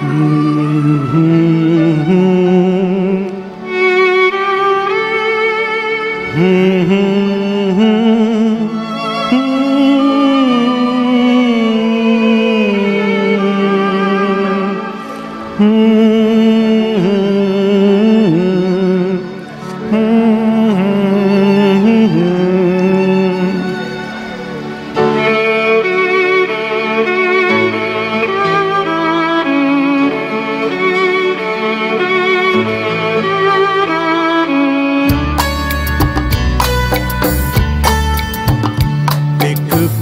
Mm-hmm.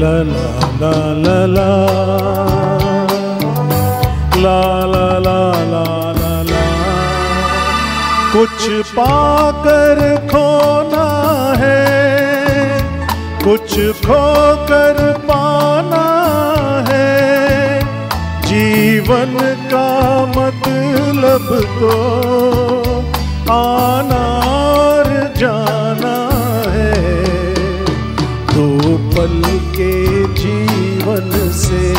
la la la la la. La la la कुछ पाकर खोना है, कुछ खोकर पाना है। जीवन का मतलब तो आना और जाना है। दो पल जीवन से।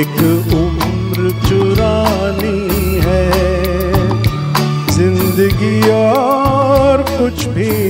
एक उम्र चुरानी है। ज़िंदगी और कुछ भी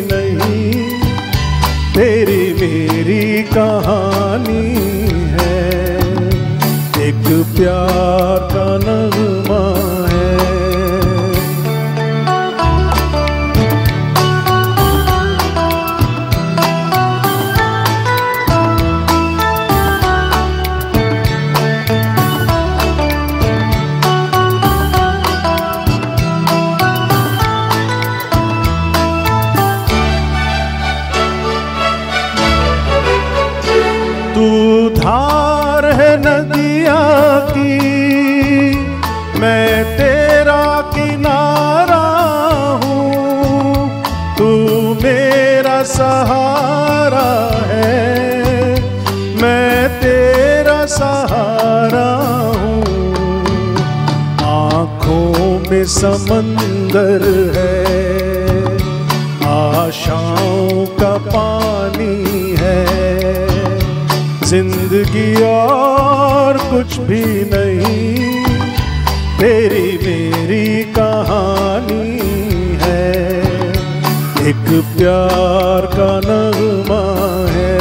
सहारा है। मैं तेरा सहारा हूँ। आँखों में समंदर है। आशाओं का पानी है। ज़िंदगी और कुछ भी नहीं। तेरी मेरी कहानी प्यार का नगमा है।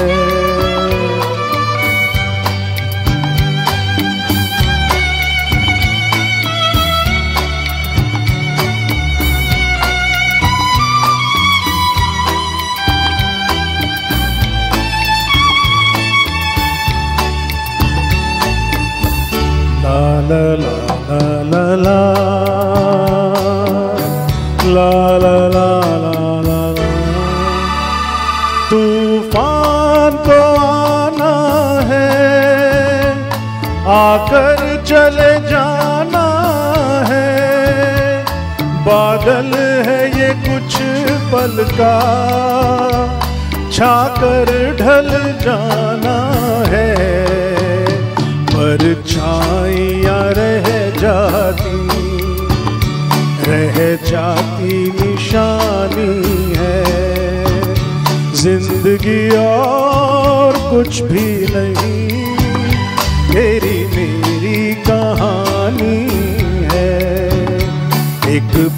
ला ला ला ला ला ला चले जाना है। बादल है ये कुछ पल का। छाकर ढल जाना है। पर छाइया रह जाती रह जाती निशानी है। ज़िंदगी और कुछ भी नहीं।